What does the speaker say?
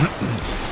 Mm-mm.